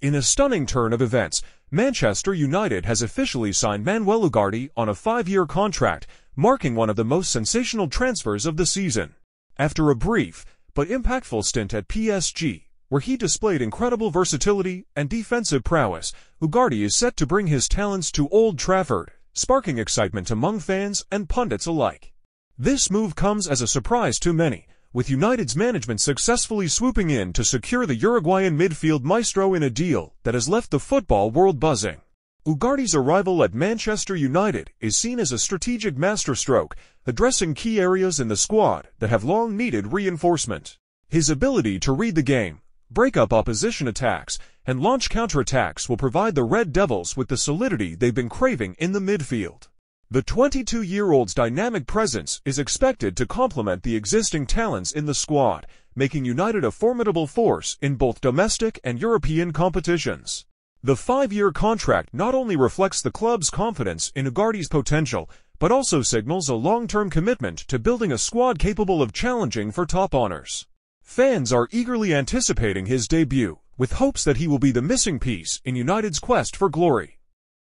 In a stunning turn of events, Manchester United has officially signed Manuel Ugarte on a five-year contract, marking one of the most sensational transfers of the season. After a brief but impactful stint at PSG, where he displayed incredible versatility and defensive prowess, Ugarte is set to bring his talents to Old Trafford, sparking excitement among fans and pundits alike. This move comes as a surprise to many, with United's management successfully swooping in to secure the Uruguayan midfield maestro in a deal that has left the football world buzzing. Ugarte's arrival at Manchester United is seen as a strategic masterstroke, addressing key areas in the squad that have long needed reinforcement. His ability to read the game, break up opposition attacks, and launch counterattacks will provide the Red Devils with the solidity they've been craving in the midfield. The 22-year-old's dynamic presence is expected to complement the existing talents in the squad, making United a formidable force in both domestic and European competitions. The five-year contract not only reflects the club's confidence in Ugarte's potential, but also signals a long-term commitment to building a squad capable of challenging for top honors. Fans are eagerly anticipating his debut, with hopes that he will be the missing piece in United's quest for glory.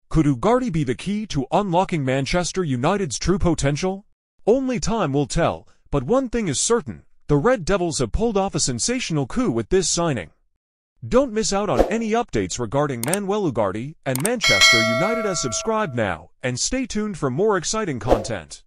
Could Ugarte be the key to unlocking Manchester United's true potential? Only time will tell, but one thing is certain, the Red Devils have pulled off a sensational coup with this signing. Don't miss out on any updates regarding Manuel Ugarte and Manchester United as subscribe now and stay tuned for more exciting content.